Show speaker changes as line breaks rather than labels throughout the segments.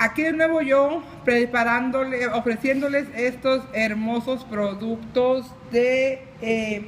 Aquí de nuevo yo preparándole, ofreciéndoles estos hermosos productos de eh,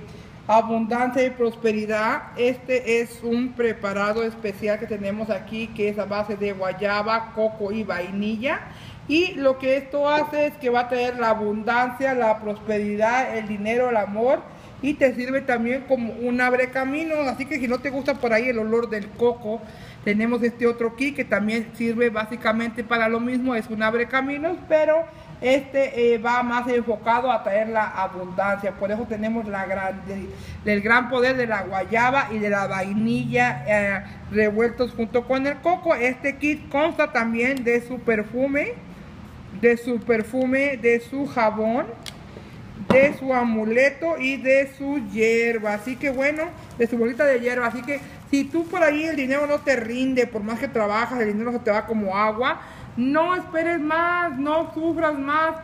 abundancia y prosperidad. Este es un preparado especial que tenemos aquí que es a base de guayaba, coco y vainilla. Y lo que esto hace es que va a traer la abundancia, la prosperidad, el dinero, el amor y te sirve también como un abre camino. Así que si no te gusta por ahí el olor del coco, tenemos este otro kit que también sirve básicamente para lo mismo, es un abre caminos, pero este eh, va más enfocado a traer la abundancia. Por eso tenemos la gran, el gran poder de la guayaba y de la vainilla eh, revueltos junto con el coco. Este kit consta también de su perfume, de su perfume, de su jabón de su amuleto y de su hierba. Así que bueno, de su bolita de hierba. Así que si tú por ahí el dinero no te rinde, por más que trabajas, el dinero se te va como agua, no esperes más, no sufras más.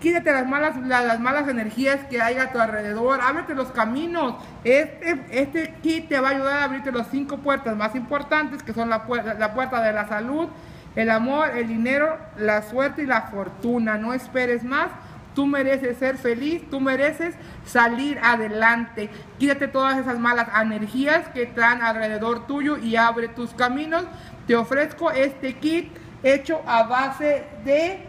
Quítate las malas, las, malas energías que hay a tu alrededor, ábrete los caminos. Este, este kit te va a ayudar a abrirte las cinco puertas más importantes, que son la, la puerta de la salud, el amor, el dinero, la suerte y la fortuna. No esperes más Tú mereces ser feliz, tú mereces salir adelante. Quítate todas esas malas energías que están alrededor tuyo y abre tus caminos. Te ofrezco este kit hecho a base de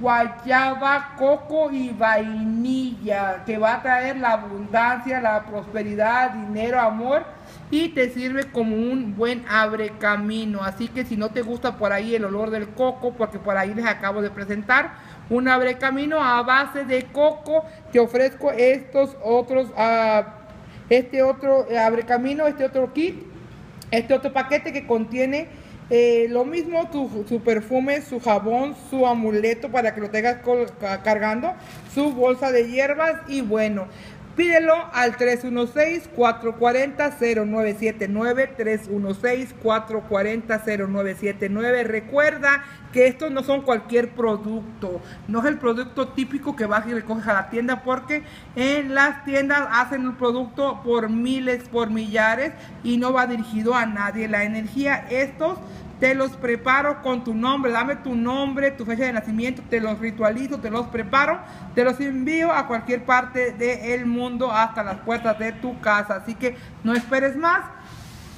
guayaba, coco y vainilla, que va a traer la abundancia, la prosperidad, dinero, amor y te sirve como un buen abre camino. Así que si no te gusta por ahí el olor del coco, porque por ahí les acabo de presentar, un abre camino a base de coco. Te ofrezco estos otros, uh, este otro eh, abre camino, este otro kit, este otro paquete que contiene eh, lo mismo, tu, su perfume, su jabón, su amuleto para que lo tengas cargando, su bolsa de hierbas y bueno, Pídelo al 316-440-0979, 316-440-0979. Recuerda que estos no son cualquier producto, no es el producto típico que vas y recoges a la tienda porque en las tiendas hacen un producto por miles, por millares y no va dirigido a nadie. La energía, estos te los preparo con tu nombre, dame tu nombre, tu fecha de nacimiento, te los ritualizo, te los preparo, te los envío a cualquier parte del mundo hasta las puertas de tu casa. Así que no esperes más,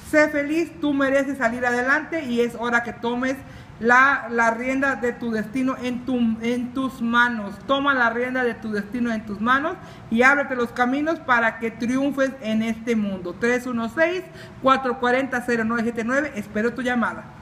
sé feliz, tú mereces salir adelante y es hora que tomes la, rienda de tu destino en, tu, en tus manos. Toma la rienda de tu destino en tus manos y ábrete los caminos para que triunfes en este mundo. 316-440-0979. Espero tu llamada.